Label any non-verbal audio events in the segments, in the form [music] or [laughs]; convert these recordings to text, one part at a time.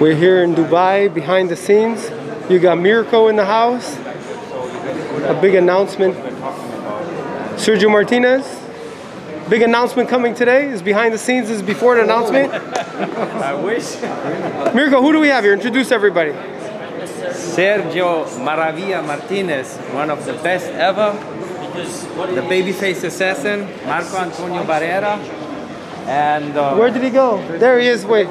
We're here in Dubai behind the scenes. You got Mirko in the house. A big announcement. Sergio Martinez. Big announcement coming today. Is behind the scenes. Is before the announcement. I wish. Mirko, who do we have here? Introduce everybody. Sergio Maravilla Martinez, one of the best ever. The babyface assassin, Marco Antonio Barrera. And uh, Where did he go? There he is. Wait.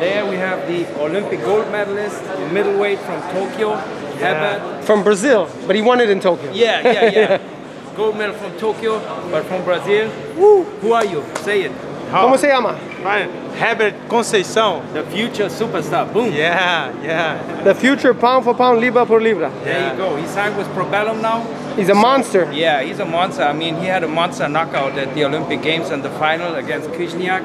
There we have the Olympic gold medalist, middleweight from Tokyo, Hebert. From Brazil, but he won it in Tokyo. Yeah, yeah, yeah. [laughs] gold medal from Tokyo, but from Brazil. Who are you? Say it. How? ¿Cómo se llama? Ryan, Hebert Conceição. The future superstar. Boom. Yeah, yeah. The future pound for pound, libra por libra. There you go. He signed with Probellum now. He's a monster. Yeah, he's a monster. I mean, he had a monster knockout at the Olympic Games in the final against Khyzhniak.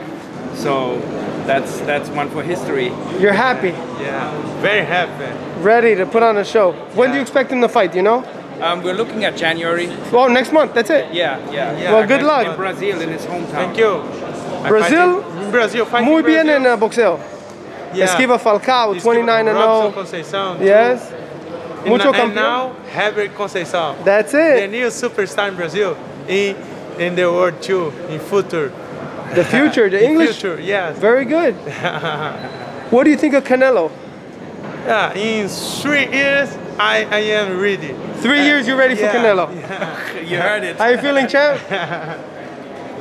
So that's that's one for history. You're happy, Yeah. Very happy. ready to put on a show. When do you expect him to fight? do You know? Um, we're looking at January. Well, next month. That's it. Yeah, yeah. Yeah, Well, good In luck. Brazil, in his hometown. Thank you. Brazil, in- in Brazil, fight Muy in bien Brazil. en uh, boxeo. Yeah. Esquiva Falcao, Esquiva 29 and Robson 0. Conceição. Yes. And, Mucho and campeón. now, Hebert Conceição. That's it. The new superstar in Brazil. In, in the world too. In future. The future, the In English. future, yes. Very good. [laughs] What do you think of Canelo? Yeah, in three years, I, I am ready. Three years, you're ready for Yeah, Canelo. [laughs] [laughs] You heard it. How you feeling, champ?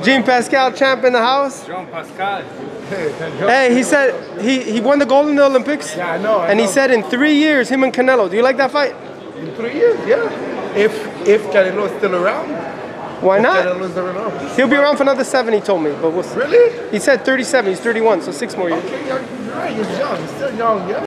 Jean Pascal, champ in the house. Jean Pascal. Hey, he said he, he won the gold in the Olympics. Yeah, I know. I And he said in three years, him and Canelo. Do you like that fight? in three years, yeah. If if Canelo is still around, Why not? Canelo is around. He'll be around for another seven, he told me. But we'll see. Really? He said 37, he's 31, so six more years. Okay, you're, you're young. You're still young, yeah.